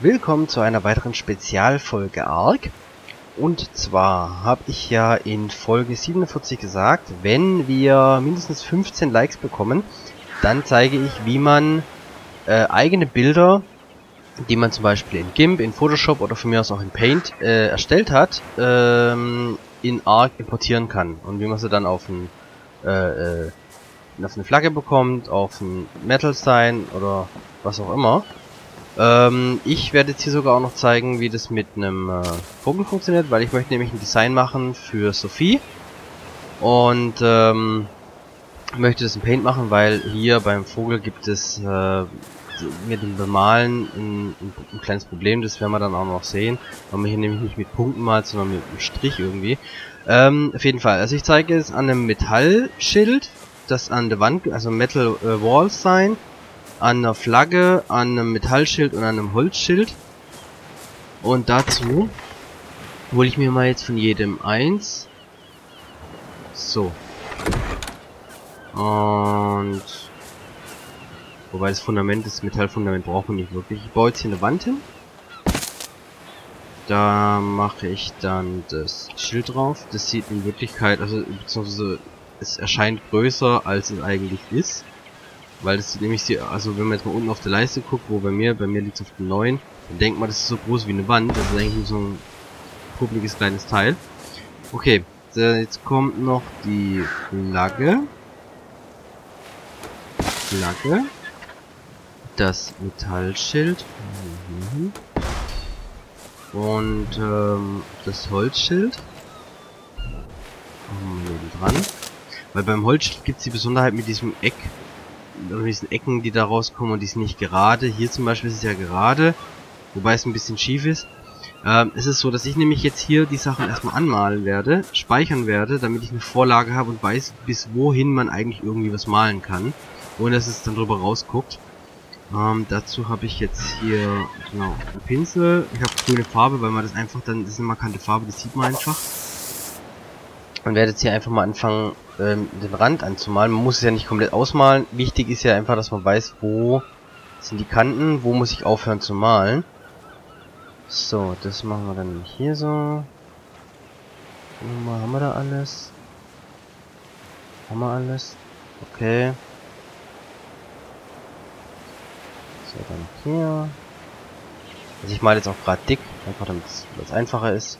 Willkommen zu einer weiteren Spezialfolge ARK. Und zwar habe ich ja in Folge 47 gesagt, wenn wir mindestens 15 Likes bekommen, dann zeige ich, wie man äh, eigene Bilder, die man zum Beispiel in GIMP, in Photoshop oder von mir aus auch in Paint äh, erstellt hat, ähm, in ARK importieren kann. Und wie man sie dann auf, ein, äh, äh, auf eine Flagge bekommt, auf ein Metal Sign oder was auch immer. Ähm, ich werde jetzt hier sogar auch noch zeigen, wie das mit einem äh, Vogel funktioniert, weil ich möchte nämlich ein Design machen für Sophie. Und ähm, möchte das in Paint machen, weil hier beim Vogel gibt es äh, mit dem Bemalen ein, ein, ein, kleines Problem, das werden wir dann auch noch sehen, weil man hier nämlich nicht mit Punkten malt, sondern mit einem Strich irgendwie. Ähm, auf jeden Fall, also ich zeige es an einem Metallschild, das an der Wand, also Metal äh, Wall Sign, an einer Flagge, an einem Metallschild und an einem Holzschild. Und dazu hole ich mir mal jetzt von jedem eins. So. Und wobei das Fundament, das Metallfundament braucht man nicht wirklich. Ich baue jetzt hier eine Wand hin. Da mache ich dann das Schild drauf. Das sieht in Wirklichkeit, also beziehungsweise es erscheint größer als es eigentlich ist. Weil das nämlich, also wenn man jetzt mal unten auf der Leiste guckt, wo bei mir, bei mir liegt es auf dem 9, dann denkt man, das ist so groß wie eine Wand. Das ist eigentlich nur so ein publikes kleines Teil. Okay, jetzt kommt noch die Flagge. Flagge. Das Metallschild. Mhm. Und ähm, das Holzschild. Machen wir neben dran. Weil beim Holzschild gibt es die Besonderheit mit diesem Eck, mit diesen Ecken, die da rauskommen und die sind nicht gerade. Hier zum Beispiel ist es ja gerade, wobei es ein bisschen schief ist. Ähm, es ist so, dass ich nämlich jetzt hier die Sachen erstmal anmalen werde, speichern werde, damit ich eine Vorlage habe und weiß, bis wohin man eigentlich irgendwie was malen kann, ohne dass es dann drüber rausguckt. Ähm, dazu habe ich jetzt hier genau einen Pinsel. Ich habe grüne Farbe, weil man das einfach dann, das ist eine markante Farbe, das sieht man einfach. Und werde jetzt hier einfach mal anfangen, ähm, den Rand anzumalen. Man muss es ja nicht komplett ausmalen. Wichtig ist ja einfach, dass man weiß, wo sind die Kanten, wo muss ich aufhören zu malen. So, das machen wir dann hier so. Mal, haben wir da alles? Haben wir alles? Okay. So, dann hier. Also ich male jetzt auch gerade dick, einfach damit es einfacher ist.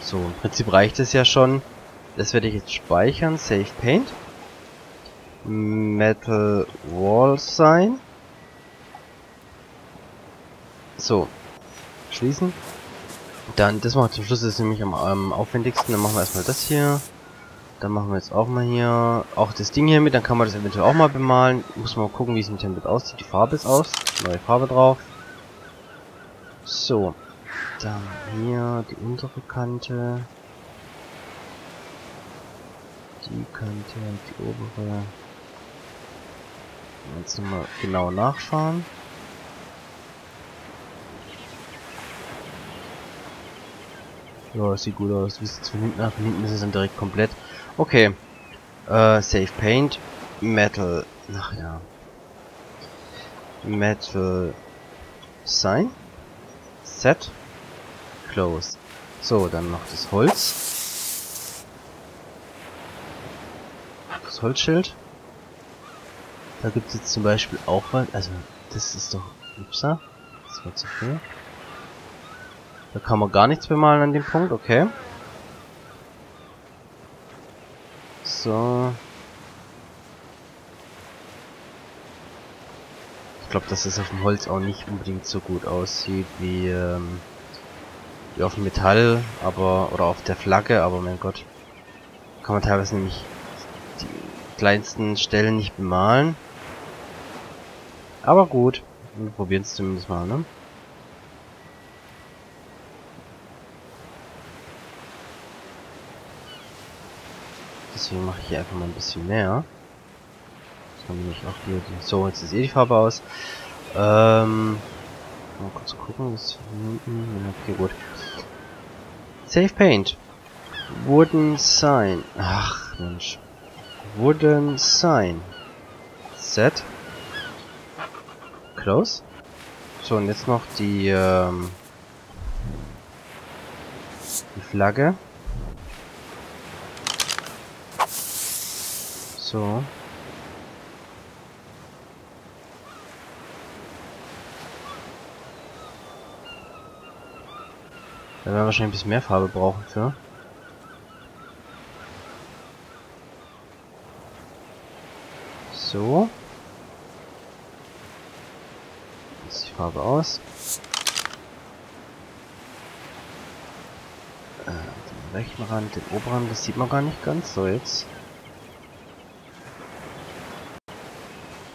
So, im Prinzip reicht es ja schon. Das werde ich jetzt speichern. Save Paint. Metal Wall Sign. So. Schließen. Dann, das machen wir zum Schluss, das ist nämlich am, am aufwendigsten. Dann machen wir erstmal das hier. Dann machen wir jetzt auch mal hier auch das Ding hier mit. Dann kann man das eventuell auch mal bemalen. Muss mal gucken, wie es mit dem Bild aussieht. Die Farbe ist aus. Neue Farbe drauf. So. Dann hier die untere Kante. Die und die obere. Jetzt nochmal genau nachfahren. Ja, sieht gut aus. Es von hinten nach hinten ist es dann direkt komplett. Okay. Äh, Save Paint. Metal. Ach ja. Metal Sign. Set. Close. So, dann noch das Holz. Das Holzschild. Da gibt es jetzt zum Beispiel auch was. Also, das ist doch. Upsa. Das war zu viel. Da kann man gar nichts bemalen an dem Punkt, okay. So. Ich glaube, dass es auf dem Holz auch nicht unbedingt so gut aussieht wie, ähm, wie auf dem Metall, aber oder auf der Flagge, aber mein Gott. Kann man teilweise nämlich kleinsten Stellen nicht bemalen. Aber gut. Wir probieren es zumindest mal, ne? Deswegen mache ich hier einfach mal ein bisschen mehr. So, nämlich auch hier die. So, jetzt ist eh die Farbe aus. Ähm. Mal kurz gucken, was hinten. Okay, gut. Save Paint. Wooden Sign. Ach, Mensch. Wooden Sign. Set. Close. So, und jetzt noch die, ähm, die Flagge. So. Da werden wir wahrscheinlich ein bisschen mehr Farbe brauchen für. So. Jetzt die Farbe aus. Äh, den rechten Rand, den oberen, das sieht man gar nicht ganz. So, jetzt.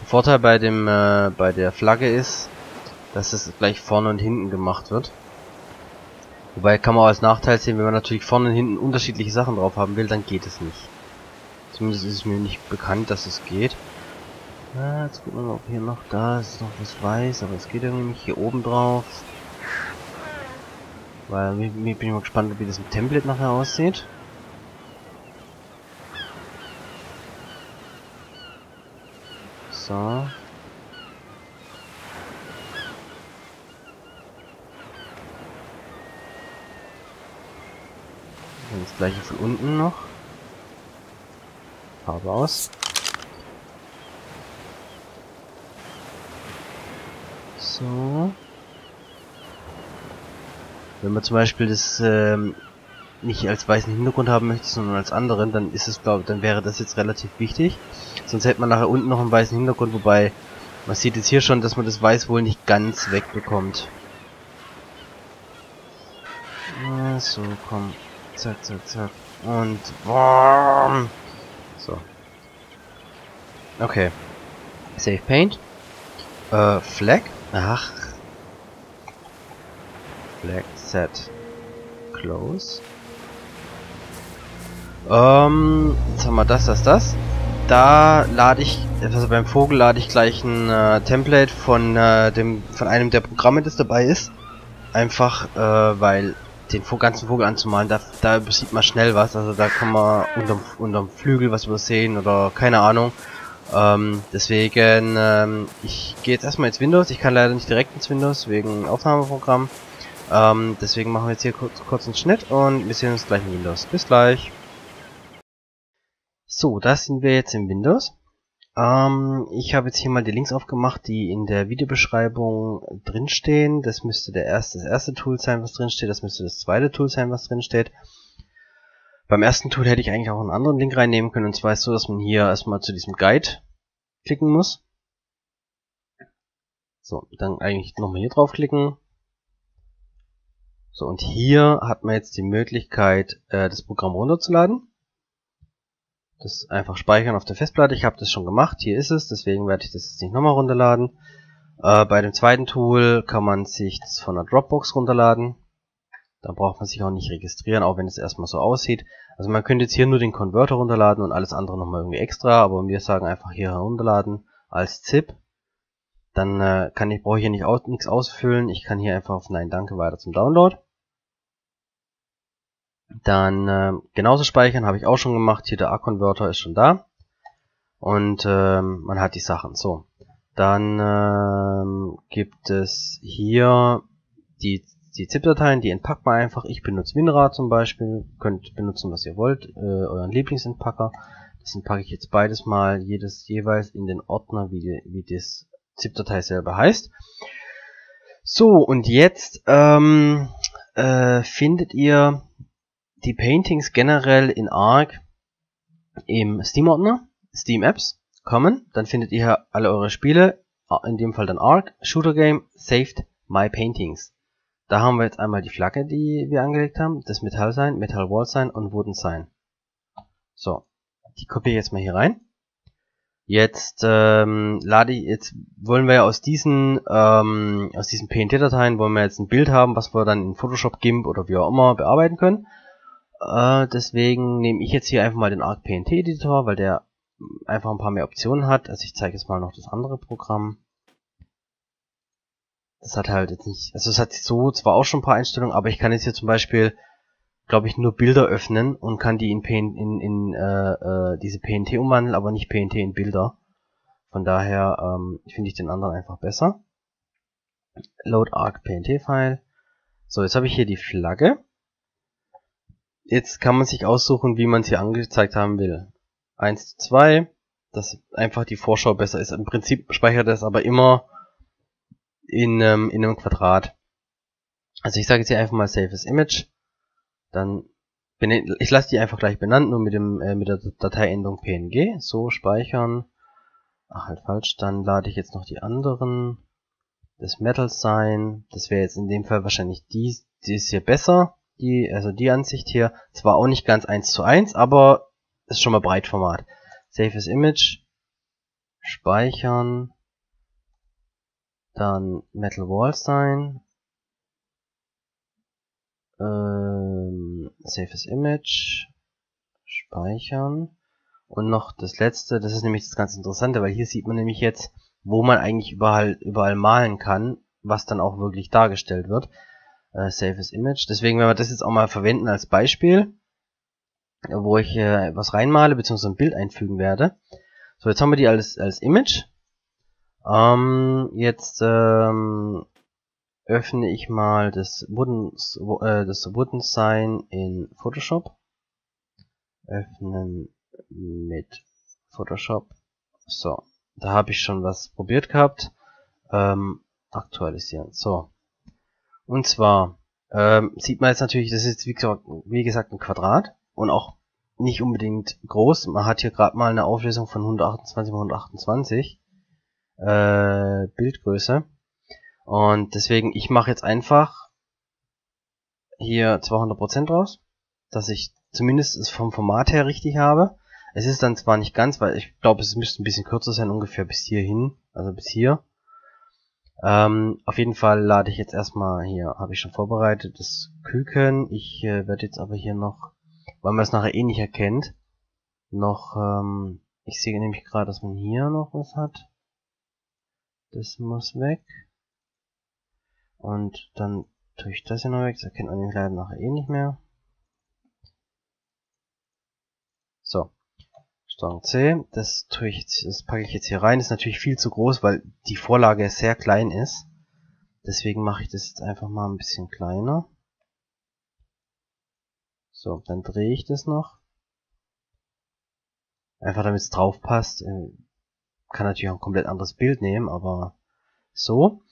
Vorteil bei dem äh, bei der Flagge ist, dass es gleich vorne und hinten gemacht wird. Wobei kann man als Nachteil sehen, wenn man natürlich vorne und hinten unterschiedliche Sachen drauf haben will, dann geht es nicht. Zumindest ist es mir nicht bekannt, dass es geht. Ah, jetzt gucken wir mal, ob hier noch da ist noch was weiß, aber es geht irgendwie nicht hier oben drauf. Weil mir bin ich mal gespannt, wie das im Template nachher aussieht. So. das gleiche von unten noch. Farbe aus. So. Wenn man zum Beispiel das ähm, nicht als weißen Hintergrund haben möchte, sondern als anderen, dann ist es glaube dann wäre das jetzt relativ wichtig. Sonst hätte man nachher unten noch einen weißen Hintergrund, wobei man sieht jetzt hier schon, dass man das Weiß wohl nicht ganz wegbekommt. so, komm. Zack, zack, zack. Und... Boom. So. Okay. Save Paint. Äh, Flag. Ach. Flag Set. Close. Ähm, jetzt haben wir das, das, das. Da lade ich, also beim Vogel lade ich gleich ein äh, Template von äh, dem, von einem der Programme, das dabei ist. Einfach, äh, weil den ganzen Vogel anzumalen, da, da sieht man schnell was, also da kann man unterm, unterm Flügel was übersehen oder keine Ahnung. Ähm, deswegen, ähm, ich gehe jetzt erstmal ins Windows, ich kann leider nicht direkt ins Windows, wegen Aufnahmeprogramm. Ähm, deswegen machen wir jetzt hier kurz, kurz einen Schnitt und wir sehen uns gleich in Windows. Bis gleich. So, da sind wir jetzt im Windows. Ähm, ich habe jetzt hier mal die Links aufgemacht, die in der Videobeschreibung drinstehen. Das müsste der erste, das erste Tool sein, was drinsteht. Das müsste das zweite Tool sein, was drinsteht. Beim ersten Tool hätte ich eigentlich auch einen anderen Link reinnehmen können. Und zwar ist so, dass man hier erstmal zu diesem Guide klicken muss. So, dann eigentlich nochmal hier draufklicken. So, und hier hat man jetzt die Möglichkeit, äh, das Programm runterzuladen. Das einfach speichern auf der Festplatte. Ich habe das schon gemacht. Hier ist es. Deswegen werde ich das jetzt nicht nochmal runterladen. Äh, bei dem zweiten Tool kann man sich das von der Dropbox runterladen. Da braucht man sich auch nicht registrieren, auch wenn es erstmal so aussieht. Also man könnte jetzt hier nur den Converter runterladen und alles andere nochmal irgendwie extra, aber wir sagen einfach hier herunterladen als ZIP. Dann äh, kann ich brauche hier nicht aus, nichts ausfüllen. Ich kann hier einfach auf Nein Danke weiter zum Download. Dann äh, genauso speichern habe ich auch schon gemacht. Hier der A-Converter ist schon da. Und ähm, man hat die Sachen. So. Dann ähm, gibt es hier die, die ZIP-Dateien, die entpackt man einfach. Ich benutze WinRAR zum Beispiel. Könnt benutzen, was ihr wollt. Äh, euren Lieblingsentpacker. Das entpacke ich jetzt beides mal, jedes jeweils in den Ordner, wie, die, wie das ZIP-Datei selber heißt. So, und jetzt ähm, äh, findet ihr die Paintings generell in Arc im Steam-Ordner, Steam Apps, kommen. Dann findet ihr alle eure Spiele, in dem Fall dann Arc, Shooter Game, Saved My Paintings. Da haben wir jetzt einmal die Flagge, die wir angelegt haben, das Metall sein, Metal sein und Wooden sein. So, die kopiere ich jetzt mal hier rein. Jetzt ähm, lade ich, jetzt wollen wir ja aus diesen ähm, aus diesen PNT-Dateien wollen wir jetzt ein Bild haben, was wir dann in Photoshop, GIMP oder wie auch immer bearbeiten können. Äh, deswegen nehme ich jetzt hier einfach mal den Arc PNT Editor, weil der einfach ein paar mehr Optionen hat. Also ich zeige jetzt mal noch das andere Programm. Das hat halt jetzt nicht, also es hat so zwar auch schon ein paar Einstellungen, aber ich kann jetzt hier zum Beispiel, glaube ich, nur Bilder öffnen und kann die in, PN, in, in äh, äh, diese PNT umwandeln, aber nicht PNT in Bilder. Von daher ähm, finde ich den anderen einfach besser. Load Arc PNT File. So, jetzt habe ich hier die Flagge. Jetzt kann man sich aussuchen, wie man es hier angezeigt haben will. 1 zu 2, dass einfach die Vorschau besser ist. Im Prinzip speichert es aber immer in, ähm, in einem Quadrat. Also ich sage jetzt hier einfach mal Save as Image. Dann ich lasse die einfach gleich benannt, nur mit dem äh, mit der Dateiendung PNG. So speichern. Ach halt falsch. Dann lade ich jetzt noch die anderen. Das Metal Sign. Das wäre jetzt in dem Fall wahrscheinlich die. Die ist hier besser. Die, also die Ansicht hier. Zwar auch nicht ganz eins zu eins, aber ist schon mal Breitformat. Save as Image. Speichern. Dann Metal Wall Sign. Ähm, Save as Image. Speichern. Und noch das letzte, das ist nämlich das ganz Interessante, weil hier sieht man nämlich jetzt, wo man eigentlich überall, überall malen kann, was dann auch wirklich dargestellt wird. Äh, Save as Image. Deswegen werden wir das jetzt auch mal verwenden als Beispiel, wo ich äh, was reinmale, beziehungsweise ein Bild einfügen werde. So, jetzt haben wir die als, als Image. Ähm, jetzt ähm, öffne ich mal das Wooden, äh, das Wooden Sign in Photoshop. Öffnen mit Photoshop. So, da habe ich schon was probiert gehabt. Ähm, aktualisieren. So. Und zwar ähm, sieht man jetzt natürlich, das ist wie gesagt, wie gesagt ein Quadrat und auch nicht unbedingt groß. Man hat hier gerade mal eine Auflösung von 128 x 128 äh, Bildgröße. Und deswegen, ich mache jetzt einfach hier 200% raus, dass ich zumindest es vom Format her richtig habe. Es ist dann zwar nicht ganz, weil ich glaube, es müsste ein bisschen kürzer sein, ungefähr bis hierhin, also bis hier. Ähm, auf jeden Fall lade ich jetzt erstmal hier, habe ich schon vorbereitet, das Küken. Ich äh, werde jetzt aber hier noch, weil man es nachher eh nicht erkennt, noch, ähm, ich sehe nämlich gerade, dass man hier noch was hat. Das muss weg. Und dann tue ich das hier noch weg. Das erkennt man den leider nachher eh nicht mehr. So. Steuerung C. Das tue ich jetzt, das packe ich jetzt hier rein. Ist natürlich viel zu groß, weil die Vorlage sehr klein ist. Deswegen mache ich das jetzt einfach mal ein bisschen kleiner. So, dann drehe ich das noch. Einfach damit es drauf passt. Äh, kann natürlich auch ein komplett anderes Bild nehmen, aber so.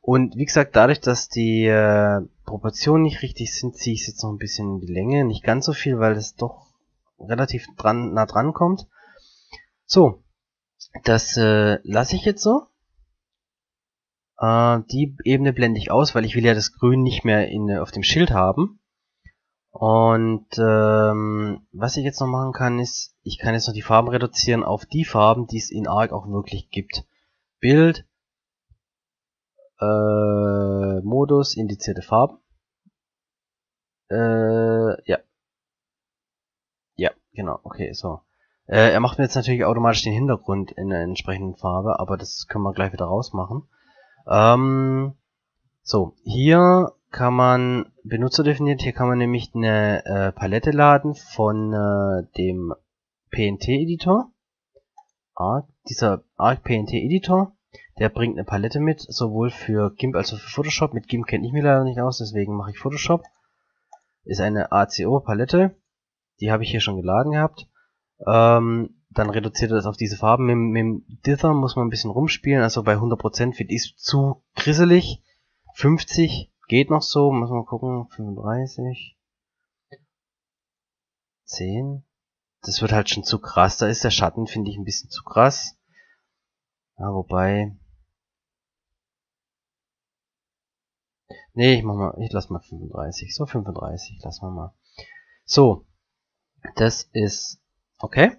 Und wie gesagt, dadurch, dass die äh, Proportionen nicht richtig sind, ziehe ich es jetzt noch ein bisschen in die Länge. Nicht ganz so viel, weil es doch relativ dran, nah dran kommt. So, das äh, lasse ich jetzt so. Äh, die Ebene blende ich aus, weil ich will ja das Grün nicht mehr in, auf dem Schild haben. Und ähm, was ich jetzt noch machen kann, ist, ich kann jetzt noch die Farben reduzieren auf die Farben, die es in ARC auch wirklich gibt. Bild, äh, Modus, indizierte Farben. Äh, ja. Ja, genau, okay, so. Äh, er macht mir jetzt natürlich automatisch den Hintergrund in der entsprechenden Farbe, aber das können wir gleich wieder rausmachen. Ähm, so, hier kann man Benutzer definiert, hier kann man nämlich eine äh, Palette laden von äh, dem PNT-Editor. Arc, dieser Arc PNT-Editor. Der bringt eine Palette mit, sowohl für GIMP als auch für Photoshop. Mit GIMP kenne ich mich leider nicht aus, deswegen mache ich Photoshop. Ist eine ACO-Palette. Die habe ich hier schon geladen gehabt. Ähm, dann reduziert er das auf diese Farben. Mit, mit dem Dither muss man ein bisschen rumspielen. Also bei 100% finde ich es zu grisselig. 50 geht noch so. Muss man gucken. 35. 10. Das wird halt schon zu krass. Da ist der Schatten, finde ich, ein bisschen zu krass. Ja, wobei, Nee, ich mach mal, ich lass mal 35. So, 35, lassen wir mal. So, das ist okay.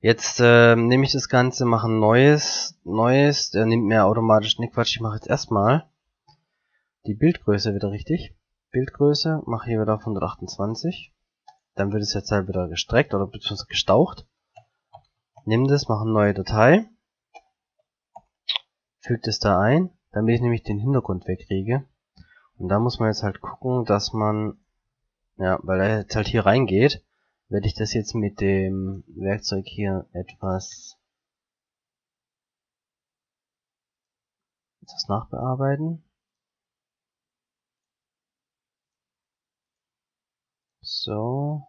Jetzt äh, nehme ich das Ganze, mache ein neues, neues, der nimmt mir automatisch, ne Quatsch, ich mache jetzt erstmal die Bildgröße wieder richtig. Bildgröße, mache hier wieder auf 128. Dann wird es jetzt halt wieder gestreckt oder beziehungsweise gestaucht. Nimm das, mache eine neue Datei. Fügt es da ein, damit ich nämlich den Hintergrund wegkriege. Und da muss man jetzt halt gucken, dass man, ja, weil er jetzt halt hier reingeht, werde ich das jetzt mit dem Werkzeug hier etwas Das nachbearbeiten. So.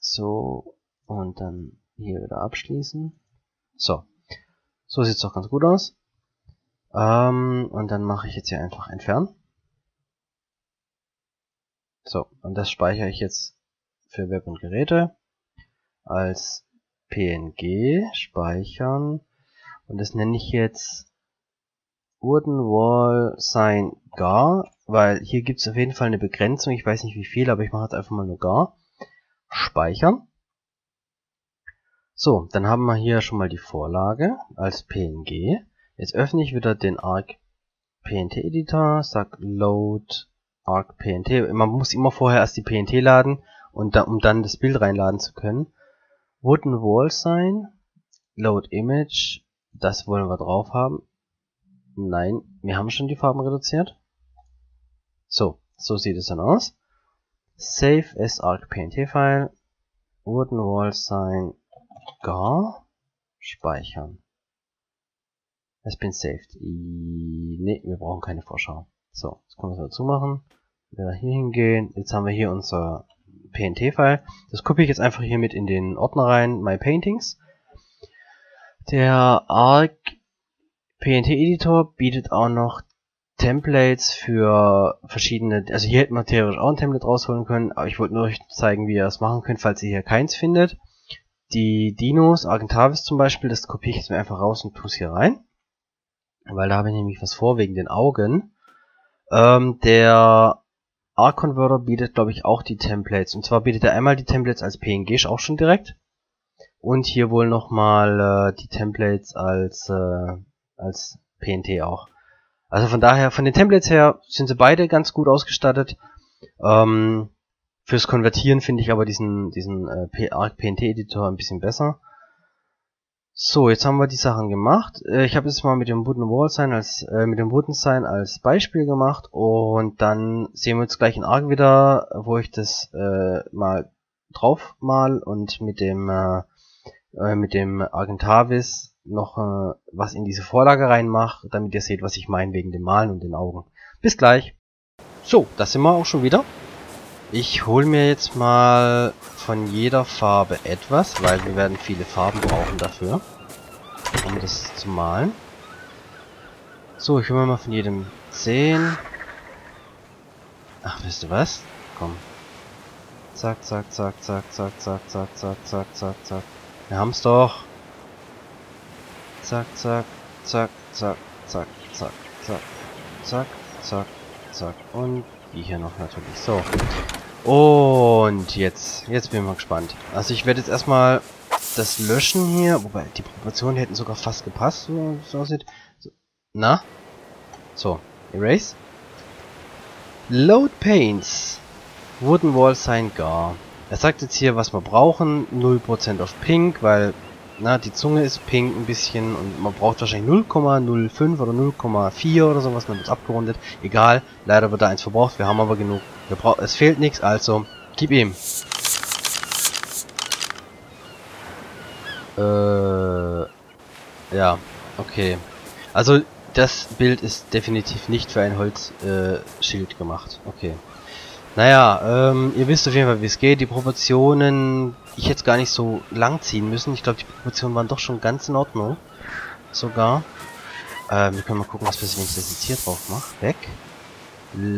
So. Und dann hier wieder abschließen. So. So sieht's doch ganz gut aus. Ähm, und dann mache ich jetzt hier einfach entfernen. So, und das speichere ich jetzt für Web und Geräte als PNG speichern und das nenne ich jetzt Urdenwall Sign Gar, weil hier gibt es auf jeden Fall eine Begrenzung, ich weiß nicht wie viel, aber ich mache jetzt einfach mal nur Gar. Speichern. So, dann haben wir hier schon mal die Vorlage als PNG. Jetzt öffne ich wieder den Arc PNT Editor, sag Load Arc PNT. Man muss immer vorher erst die PNT laden, und da, um dann das Bild reinladen zu können. Wooden Wall Sign, Load Image, das wollen wir drauf haben. Nein, wir haben schon die Farben reduziert. So, so sieht es dann aus. Save as Arc PNT File, Wooden Wall Sign, gar, speichern. Es bin saved. Ne, wir brauchen keine Vorschau. So, jetzt können wir es dazu machen. Wieder hier hingehen. Jetzt haben wir hier unser PNT-File. Das kopiere ich jetzt einfach hier mit in den Ordner rein, My Paintings. Der Arc PNT Editor bietet auch noch Templates für verschiedene, also hier hätte man theoretisch auch ein Template rausholen können, aber ich wollte nur euch zeigen, wie ihr das machen könnt, falls ihr hier keins findet. Die Dinos, Argentavis zum Beispiel, das kopiere ich jetzt mir einfach raus und tue es hier rein. Weil da habe ich nämlich was vor wegen den Augen. Ähm, der R-Converter bietet, glaube ich, auch die Templates. Und zwar bietet er einmal die Templates als PNG auch schon direkt. Und hier wohl nochmal äh, die Templates als, äh, als PNT auch. Also von daher, von den Templates her sind sie beide ganz gut ausgestattet. Ähm, fürs Konvertieren finde ich aber diesen, diesen äh, PNT-Editor ein bisschen besser. So, jetzt haben wir die Sachen gemacht. Äh, ich habe es mal mit dem Wooden Wall Sign als äh, mit dem Wooden Sign als Beispiel gemacht und dann sehen wir uns gleich in Arc wieder, wo ich das äh, mal drauf mal und mit dem äh, äh mit dem Argentavis noch äh, was in diese Vorlage reinmache, damit ihr seht, was ich meine wegen dem Malen und den Augen. Bis gleich. So, das sind wir auch schon wieder. Ich hole mir jetzt mal von jeder Farbe etwas, weil wir werden viele Farben brauchen dafür, um das zu malen. So, ich hole mir mal von jedem 10. Ach, wisst ihr was? Komm. Zack, zack, zack, zack, zack, zack, zack, zack, zack, zack, zack. Wir haben's doch. Zack, zack, zack, zack, zack, zack, zack, zack, zack, zack. Und die hier noch natürlich. So. Und jetzt, jetzt bin ich mal gespannt. Also ich werde jetzt erstmal das löschen hier, wobei die Proportionen hätten sogar fast gepasst, so es aussieht. So, na? So, Erase. Load Paints. Wooden Wall Sign Gar. Er sagt jetzt hier, was wir brauchen. 0% auf Pink, weil na, die Zunge ist pink ein bisschen und man braucht wahrscheinlich 0,05 oder 0,4 oder sowas, dann wird abgerundet. Egal, leider wird da eins verbraucht, wir haben aber genug. Es fehlt nichts, also gib ihm. Äh, ja, okay. Also das Bild ist definitiv nicht für ein Holzschild äh, gemacht. Okay. Naja, ähm, ihr wisst auf jeden Fall, wie es geht. Die Proportionen, ich hätte gar nicht so lang ziehen müssen. Ich glaube, die Proportionen waren doch schon ganz in Ordnung. Sogar. Ähm, wir können mal gucken, was passiert, wenn ich das jetzt hier drauf mache. Weg.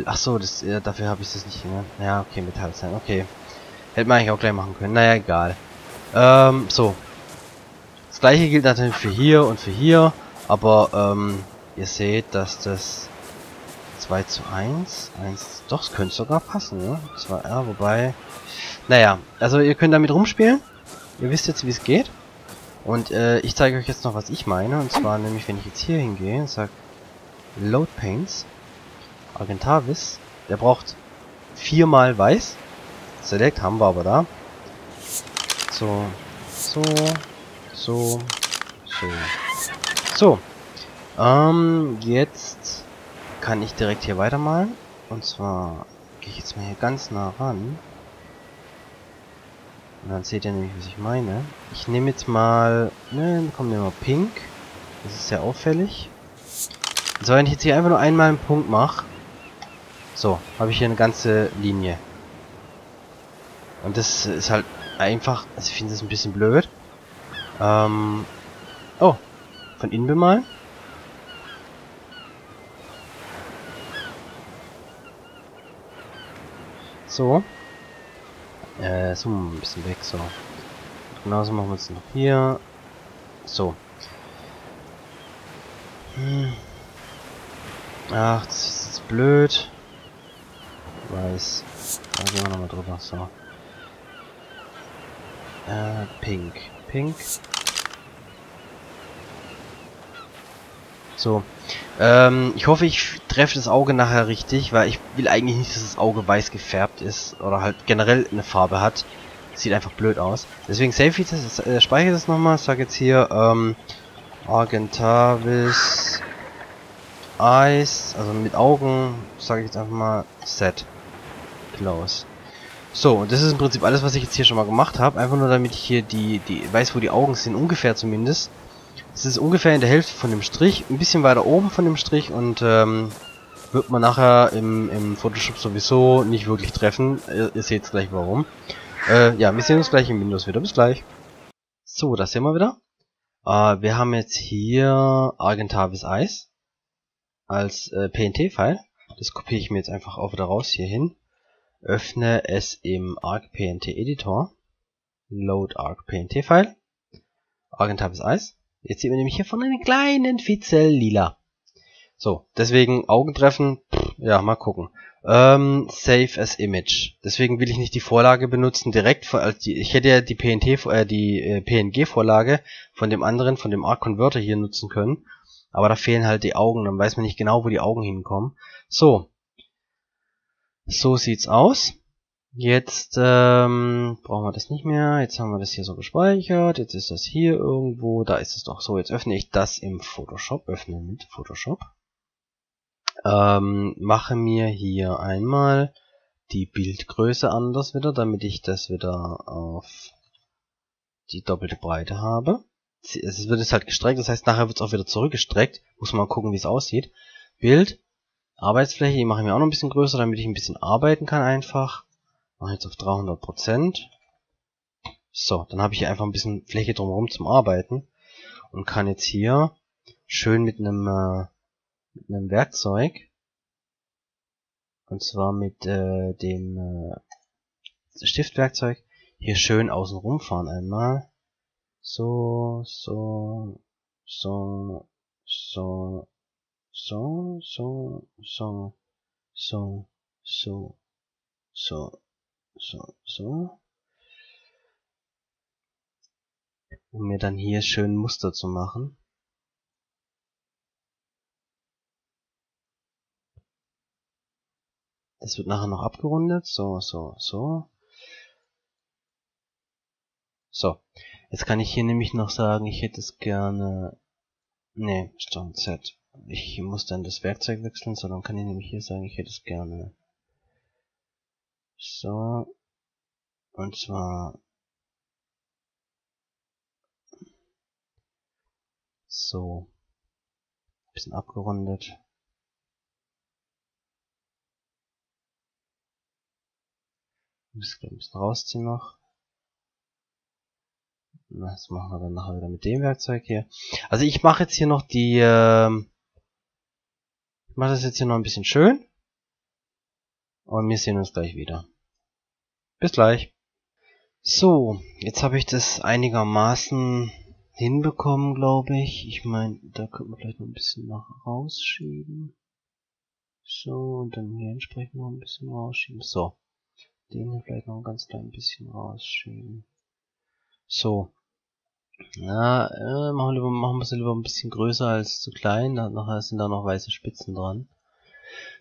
Ach so, das, äh, dafür habe ich das nicht mehr. Ja, okay, Metall sein. Okay. Hätte man eigentlich auch gleich machen können. Naja, egal. Ähm, so. Das gleiche gilt natürlich für hier und für hier. Aber, ähm, ihr seht, dass das 2 zu 1. 1. Doch, es könnte sogar passen, ne? 2, ja, wobei. Naja, also ihr könnt damit rumspielen. Ihr wisst jetzt, wie es geht. Und äh, ich zeige euch jetzt noch, was ich meine. Und zwar nämlich, wenn ich jetzt hier hingehe und sage Load Paints, Argentavis, der braucht viermal weiß. Select haben wir aber da. So, so, so, so. So. Ähm, jetzt kann ich direkt hier weitermalen. Und zwar gehe ich jetzt mal hier ganz nah ran. Und dann seht ihr nämlich, was ich meine. Ich nehme jetzt mal, ne, komm, nehmen wir Pink. Das ist sehr auffällig. So, wenn ich jetzt hier einfach nur einmal einen Punkt mache, so, habe ich hier eine ganze Linie. Und das ist halt einfach, also ich finde das ein bisschen blöd. Ähm, oh, von innen bemalen. So. Äh, so ein bisschen weg, so. Genauso machen wir es noch hier. So. Hm. Ach, das ist jetzt blöd. Weiß. Da gehen wir nochmal drüber, so. Äh, pink. Pink. So. Ähm, ich hoffe, ich treffe das Auge nachher richtig, weil ich will eigentlich nicht, dass das Auge weiß gefärbt ist oder halt generell eine Farbe hat. sieht einfach blöd aus. Deswegen save ich das, äh, speichere das nochmal. Sag jetzt hier, ähm, Argentavis Eyes, also mit Augen, sage ich jetzt einfach mal Set. Close. So, und das ist im Prinzip alles, was ich jetzt hier schon mal gemacht habe. Einfach nur, damit ich hier die, die weiß, wo die Augen sind, ungefähr zumindest. Es ist ungefähr in der Hälfte von dem Strich, ein bisschen weiter oben von dem Strich und ähm, wird man nachher im, im Photoshop sowieso nicht wirklich treffen. Ihr, ihr seht gleich warum. Äh, ja, wir sehen uns gleich im Windows wieder. Bis gleich. So, das sehen wir wieder. Äh, wir haben jetzt hier Argentavis Eyes als äh, PNT-File. Das kopiere ich mir jetzt einfach auch wieder raus hier hin. Öffne es im ArcPNT Editor. Load ArcPNT-File. Argentavis Eyes. Jetzt sieht man nämlich hier von einem kleinen Fitzel lila. So, deswegen Augen treffen, pff, ja, mal gucken. Ähm, save as Image. Deswegen will ich nicht die Vorlage benutzen direkt, als die, ich hätte ja die PNT, äh, die äh, PNG-Vorlage von dem anderen, von dem Arc Converter hier nutzen können. Aber da fehlen halt die Augen, dann weiß man nicht genau, wo die Augen hinkommen. So. So sieht's aus. Jetzt ähm, brauchen wir das nicht mehr. Jetzt haben wir das hier so gespeichert. Jetzt ist das hier irgendwo. Da ist es doch so. Jetzt öffne ich das im Photoshop. Öffne mit Photoshop. Ähm, mache mir hier einmal die Bildgröße anders wieder, damit ich das wieder auf die doppelte Breite habe. Es wird jetzt halt gestreckt, das heißt nachher wird es auch wieder zurückgestreckt. Muss mal gucken, wie es aussieht. Bild, Arbeitsfläche, die mache ich mir auch noch ein bisschen größer, damit ich ein bisschen arbeiten kann einfach. Mache jetzt auf 300% So, dann habe ich hier einfach ein bisschen Fläche drumherum zum Arbeiten und kann jetzt hier schön mit einem äh, mit einem Werkzeug und zwar mit äh, dem äh, Stiftwerkzeug hier schön außen rumfahren einmal. So, so, so, so, so, so, so, so, so, so, so, so. Um mir dann hier schön Muster zu machen. Das wird nachher noch abgerundet. So, so, so. So. Jetzt kann ich hier nämlich noch sagen, ich hätte es gerne... Ne, Stand Z. Ich muss dann das Werkzeug wechseln, sondern kann ich nämlich hier sagen, ich hätte es gerne so. Und zwar so. Bisschen abgerundet. Muss ein bisschen rausziehen noch. Das machen wir dann nachher wieder mit dem Werkzeug hier. Also ich mache jetzt hier noch die, ähm, ich mache das jetzt hier noch ein bisschen schön. Und wir sehen uns gleich wieder. Bis gleich. So, jetzt habe ich das einigermaßen hinbekommen, glaube ich. Ich meine, da könnte man vielleicht noch ein bisschen nach rausschieben. So, und dann hier entsprechend noch ein bisschen rausschieben. So, den hier vielleicht noch ein ganz klein bisschen rausschieben. So. Ja, äh, machen, wir lieber, machen wir es lieber ein bisschen größer als zu klein. Nachher sind da noch weiße Spitzen dran.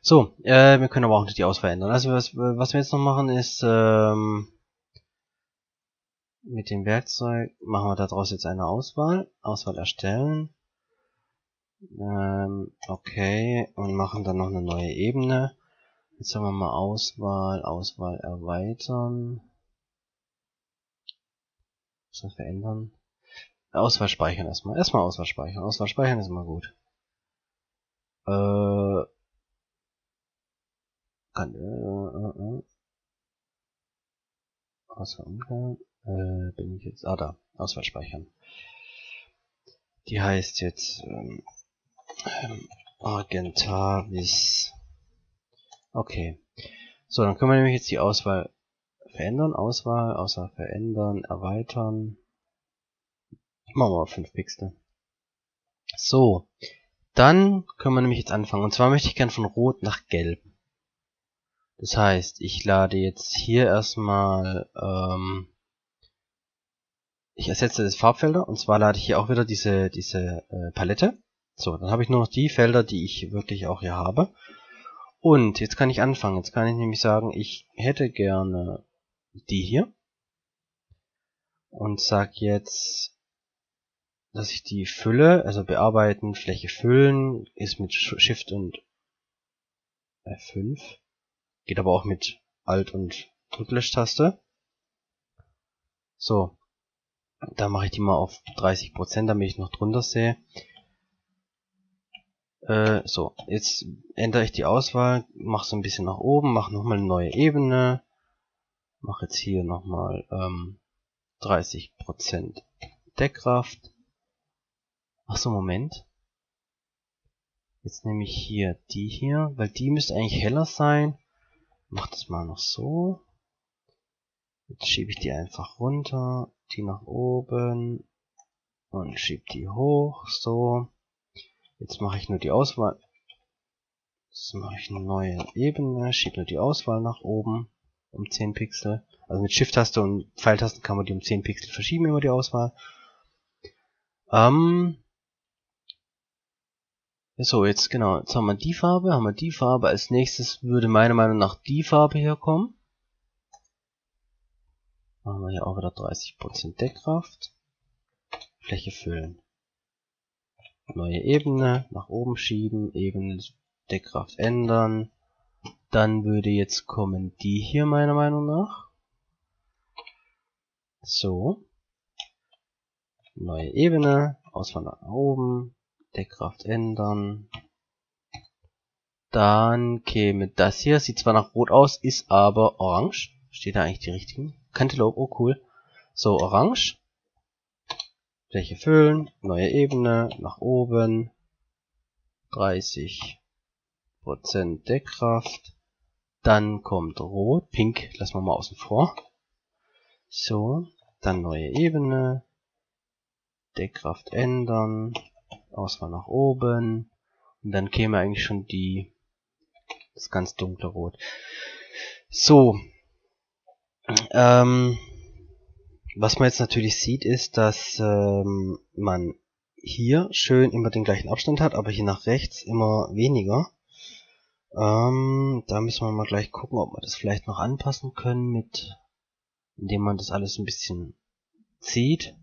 So, äh, wir können aber auch nicht die Auswahl ändern. Also was, was wir jetzt noch machen ist, ähm, mit dem Werkzeug machen wir daraus jetzt eine Auswahl. Auswahl erstellen. Ähm, okay, und machen dann noch eine neue Ebene. Jetzt haben wir mal Auswahl, Auswahl erweitern. So, verändern. Auswahl speichern erstmal. Erstmal Auswahl speichern. Auswahl speichern ist immer gut. Äh, kann, äh, äh, äh. Äh, bin ich jetzt, ah da, Auswahl speichern. Die heißt jetzt, ähm, ähm, Argentavis. Okay. So, dann können wir nämlich jetzt die Auswahl verändern. Auswahl, Auswahl verändern, erweitern. Machen wir mal 5 Pixel. So. Dann können wir nämlich jetzt anfangen. Und zwar möchte ich gern von Rot nach Gelb. Das heißt, ich lade jetzt hier erstmal, ähm, ich ersetze das Farbfelder und zwar lade ich hier auch wieder diese, diese äh, Palette. So, dann habe ich nur noch die Felder, die ich wirklich auch hier habe. Und jetzt kann ich anfangen. Jetzt kann ich nämlich sagen, ich hätte gerne die hier. Und sag jetzt, dass ich die fülle, also bearbeiten, Fläche füllen, ist mit Shift und F5. Geht aber auch mit Alt und Rücklöschtaste. So. Da mache ich die mal auf 30%, damit ich noch drunter sehe. Äh, so, jetzt ändere ich die Auswahl, mache so ein bisschen nach oben, mache nochmal eine neue Ebene. Mache jetzt hier nochmal ähm, 30% Deckkraft. Achso, Moment. Jetzt nehme ich hier die hier, weil die müsste eigentlich heller sein. Mach das mal noch so. Jetzt schiebe ich die einfach runter, die nach oben und schiebe die hoch, so. Jetzt mache ich nur die Auswahl. Jetzt mache ich eine neue Ebene, schiebe nur die Auswahl nach oben um 10 Pixel. Also mit Shift-Taste und Pfeiltasten kann man die um 10 Pixel verschieben über die Auswahl. Ähm, so, jetzt genau, jetzt haben wir die Farbe, haben wir die Farbe. Als nächstes würde meiner Meinung nach die Farbe hier kommen. Machen wir hier auch wieder 30% Deckkraft. Fläche füllen. Neue Ebene, nach oben schieben, Ebene, Deckkraft ändern. Dann würde jetzt kommen die hier meiner Meinung nach. So. Neue Ebene, Auswahl nach oben, Deckkraft ändern. Dann käme das hier, sieht zwar nach rot aus, ist aber orange. Steht da eigentlich die richtigen? Cantaloupe, oh cool. So, orange. Fläche füllen, neue Ebene, nach oben. 30% Deckkraft. Dann kommt rot, pink lassen wir mal außen vor. So, dann neue Ebene. Deckkraft ändern. Auswahl nach oben. Und dann käme eigentlich schon die, das ganz dunkle Rot. So. Ähm, was man jetzt natürlich sieht, ist, dass ähm, man hier schön immer den gleichen Abstand hat, aber hier nach rechts immer weniger. Ähm, da müssen wir mal gleich gucken, ob wir das vielleicht noch anpassen können mit, indem man das alles ein bisschen zieht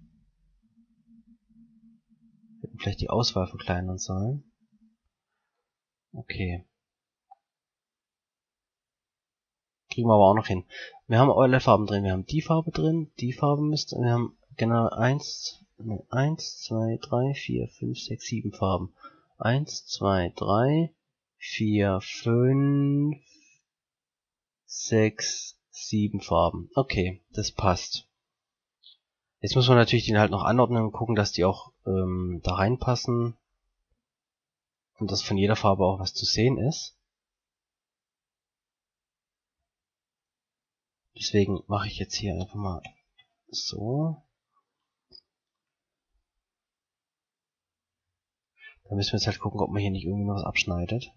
vielleicht die Auswahl verkleinern sollen. Okay. Kriegen wir aber auch noch hin. Wir haben alle Farben drin. Wir haben die Farbe drin, die Farbe müsste, wir haben genau 1, 1, 2, 3, 4, 5, 6, 7 Farben. 1, 2, 3, 4, 5, 6, 7 Farben. Okay, das passt. Jetzt muss man natürlich den halt noch anordnen und gucken, dass die auch ähm, da reinpassen. Und dass von jeder Farbe auch was zu sehen ist. Deswegen mache ich jetzt hier einfach mal so. Da müssen wir jetzt halt gucken, ob man hier nicht irgendwie noch was abschneidet.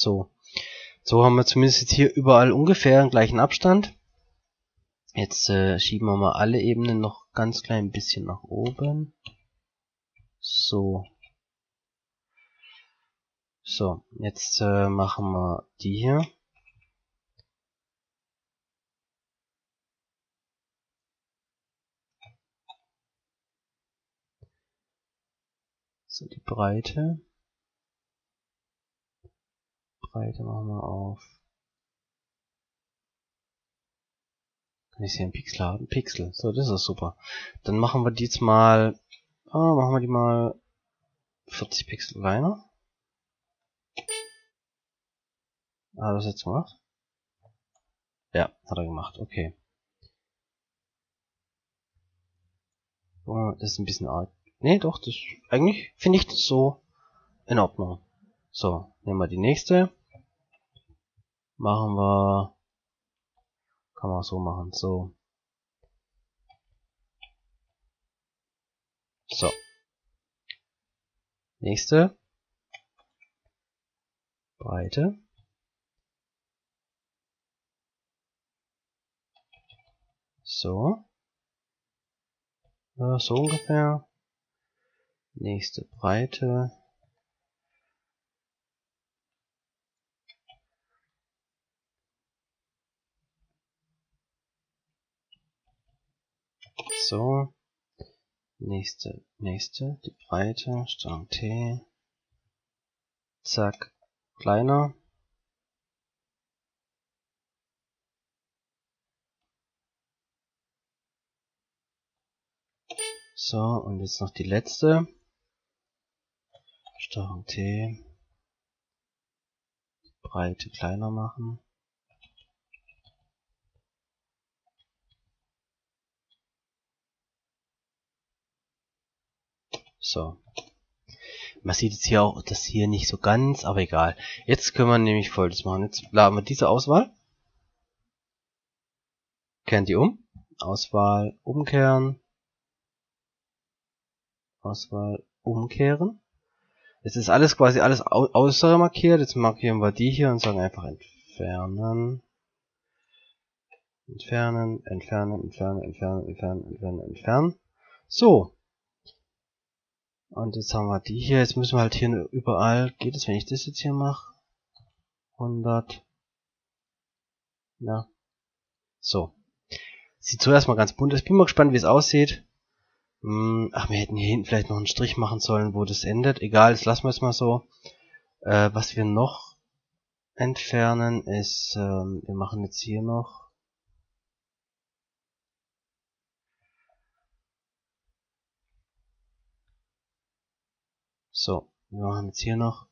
So. So haben wir zumindest jetzt hier überall ungefähr den gleichen Abstand. Jetzt äh, schieben wir mal alle Ebenen noch ganz klein bisschen nach oben. So. So, jetzt äh, machen wir die hier. So, die Breite. Breite machen wir auf. Kann ich hier einen Pixel haben? Pixel. So, das ist super. Dann machen wir die jetzt mal, ah, machen wir die mal 40 Pixel kleiner. Ah, das jetzt gemacht? Ja, hat er gemacht. Okay. Das ist ein bisschen arg. Nee, doch, das eigentlich finde ich das so in Ordnung. So, nehmen wir die nächste. Machen wir kann man so machen. So. So. Nächste. Breite. So. So ungefähr. Nächste Breite. So. Nächste, nächste, die Breite, Steuerung T. Zack, kleiner. So, und jetzt noch die letzte. Steuerung T. Breite kleiner machen. So. Man sieht jetzt hier auch das hier nicht so ganz, aber egal. Jetzt können wir nämlich folgendes machen. Jetzt laden wir diese Auswahl. Kehren die um. Auswahl umkehren. Auswahl umkehren. Jetzt ist alles quasi alles au außer markiert. Jetzt markieren wir die hier und sagen einfach entfernen. Entfernen, entfernen, entfernen, entfernen, entfernen, entfernen, entfernen. So. Und jetzt haben wir die hier. Jetzt müssen wir halt hier überall, geht es, wenn ich das jetzt hier mache? 100. Na. So. Sieht zuerst mal ganz bunt aus. Bin mal gespannt, wie es aussieht. Hm, ach, wir hätten hier hinten vielleicht noch einen Strich machen sollen, wo das endet. Egal, das lassen wir es mal so. Äh, was wir noch entfernen ist, ähm, wir machen jetzt hier noch So, wir machen jetzt hier noch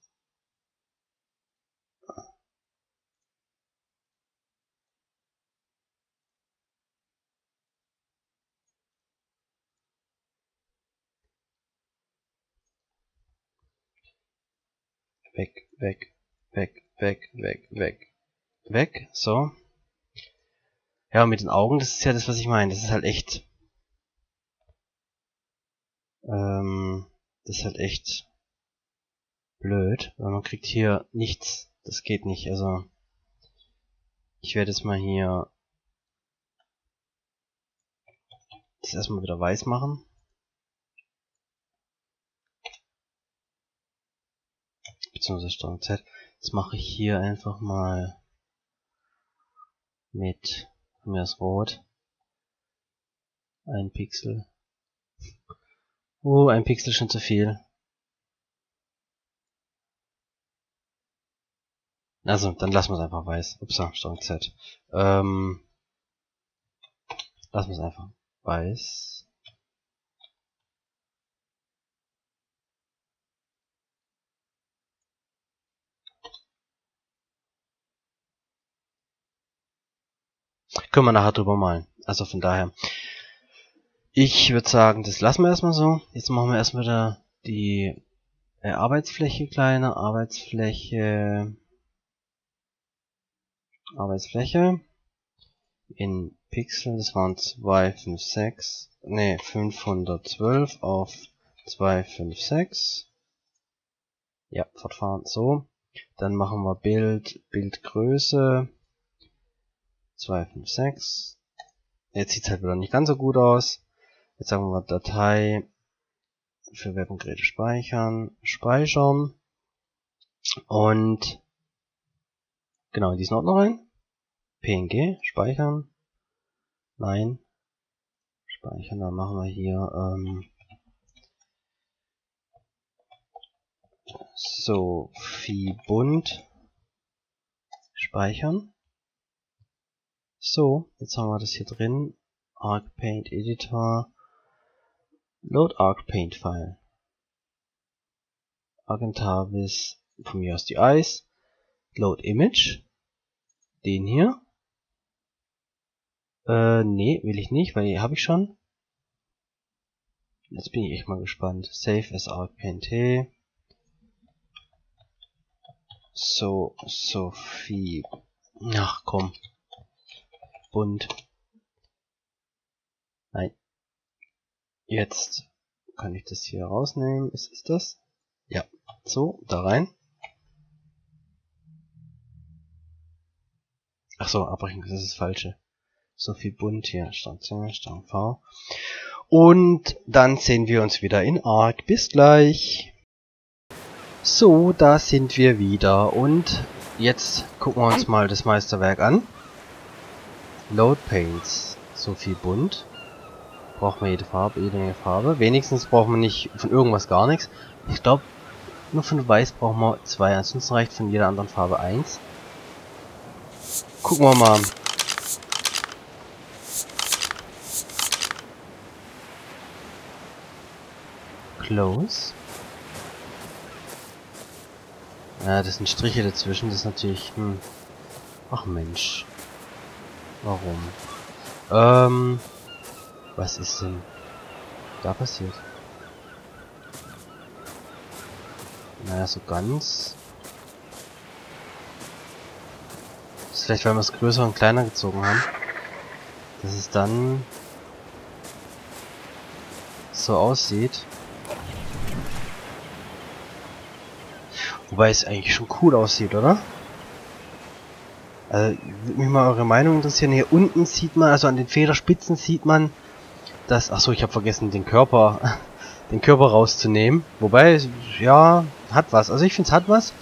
weg, weg, weg, weg, weg, weg, weg, so. Ja, mit den Augen, das ist ja das, was ich meine. Das ist halt echt, ähm, das ist halt echt blöd, weil man kriegt hier nichts. Das geht nicht. Also ich werde jetzt mal hier das erstmal wieder weiß machen. Beziehungsweise Steuerung Z. Jetzt mache ich hier einfach mal mit mir das Rot ein Pixel. Oh, ein Pixel schon zu viel. Also, dann lassen wir es einfach weiß. Upsa, Steuerung Z. Ähm, lassen wir es einfach weiß. Können wir nachher drüber malen. Also von daher. Ich würde sagen, das lassen wir erstmal so. Jetzt machen wir erstmal die äh, Arbeitsfläche kleiner. Arbeitsfläche Arbeitsfläche in Pixel, das waren 256, nee, 512 auf 256. Ja, fortfahren so. Dann machen wir Bild, Bildgröße 256. Jetzt sieht's halt wieder nicht ganz so gut aus. Jetzt sagen wir Datei für Web und Geräte speichern, speichern und Genau, in diesen Ordner rein. PNG, speichern. Nein. Speichern, dann machen wir hier, ähm, Sophie Bunt. Speichern. So, jetzt haben wir das hier drin. ArcPaint Editor. Load ArcPaint File. Argentavis, von mir aus die Eyes. Load Image. Den hier. Äh, nee, will ich nicht, weil die habe ich schon. Jetzt bin ich echt mal gespannt. Save as ArcPaint. So, Sophie. Ach komm. Bunt. Nein. Jetzt kann ich das hier rausnehmen. Ist es das? Ja. So, da rein. Ach so, abbrechen, das ist das falsche. So viel bunt hier. Strang C, Strang V. Und dann sehen wir uns wieder in Arc. Bis gleich. So, da sind wir wieder. Und jetzt gucken wir uns mal das Meisterwerk an. Load Paints. So viel bunt. Braucht man jede Farbe, jede Farbe. Wenigstens braucht man nicht von irgendwas gar nichts. Ich glaube, nur von Weiß brauchen wir zwei. Ansonsten reicht von jeder anderen Farbe eins. Gucken wir mal. Close. Ja, das sind Striche dazwischen. Das ist natürlich... Hm. Ach Mensch. Warum? Ähm... Was ist denn da passiert? Naja, so ganz... Das ist vielleicht, weil wir es größer und kleiner gezogen haben. Dass es dann so aussieht. Wobei es eigentlich schon cool aussieht, oder? Also, würde mich mal eure Meinung interessieren. Hier unten sieht man, also an den Federspitzen sieht man, dass... Achso, ich habe vergessen, den Körper, den Körper rauszunehmen. Wobei, ja, hat was. Also ich finde es hat was.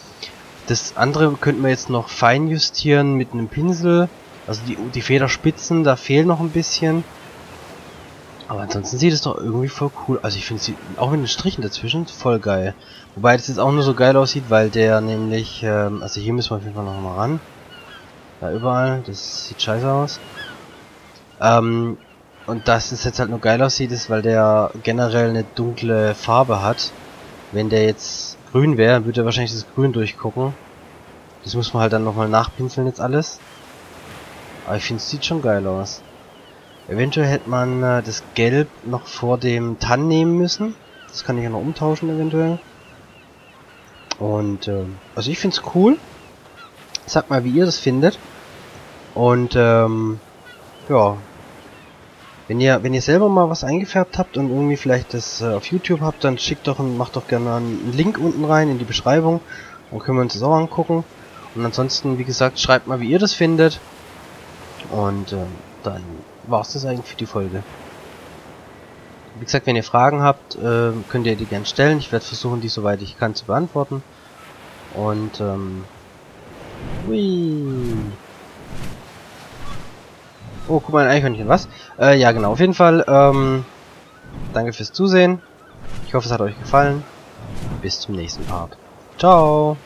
Das andere könnten wir jetzt noch fein justieren mit einem Pinsel. Also die, die Federspitzen, da fehlen noch ein bisschen. Aber ansonsten sieht es doch irgendwie voll cool. Also ich finde sie auch mit den Strichen dazwischen voll geil. Wobei das jetzt auch nur so geil aussieht, weil der nämlich, ähm, also hier müssen wir auf jeden Fall noch mal ran. Da überall, das sieht scheiße aus. Ähm, und dass es jetzt halt nur geil aussieht, ist, weil der generell eine dunkle Farbe hat. Wenn der jetzt grün wäre, würde er wahrscheinlich das Grün durchgucken. Das muss man halt dann nochmal nachpinseln jetzt alles. Aber ich finde es sieht schon geil aus. Eventuell hätte man äh, das Gelb noch vor dem Tann nehmen müssen. Das kann ich ja noch umtauschen eventuell. Und äh, also ich finde es cool. Sagt mal, wie ihr das findet. Und ähm, ja, wenn ihr wenn ihr selber mal was eingefärbt habt und irgendwie vielleicht das äh, auf YouTube habt, dann schickt doch und macht doch gerne einen Link unten rein in die Beschreibung. Dann können wir uns das auch angucken. Und ansonsten, wie gesagt, schreibt mal, wie ihr das findet. Und äh, dann war's das eigentlich für die Folge. Wie gesagt, wenn ihr Fragen habt, äh, könnt ihr die gerne stellen. Ich werde versuchen, die soweit ich kann zu beantworten. Und ähm, hui. Oh, guck mal, ein Eichhörnchen, was? Äh, ja, genau. Auf jeden Fall, ähm, danke fürs Zusehen. Ich hoffe, es hat euch gefallen. Bis zum nächsten Part. Ciao.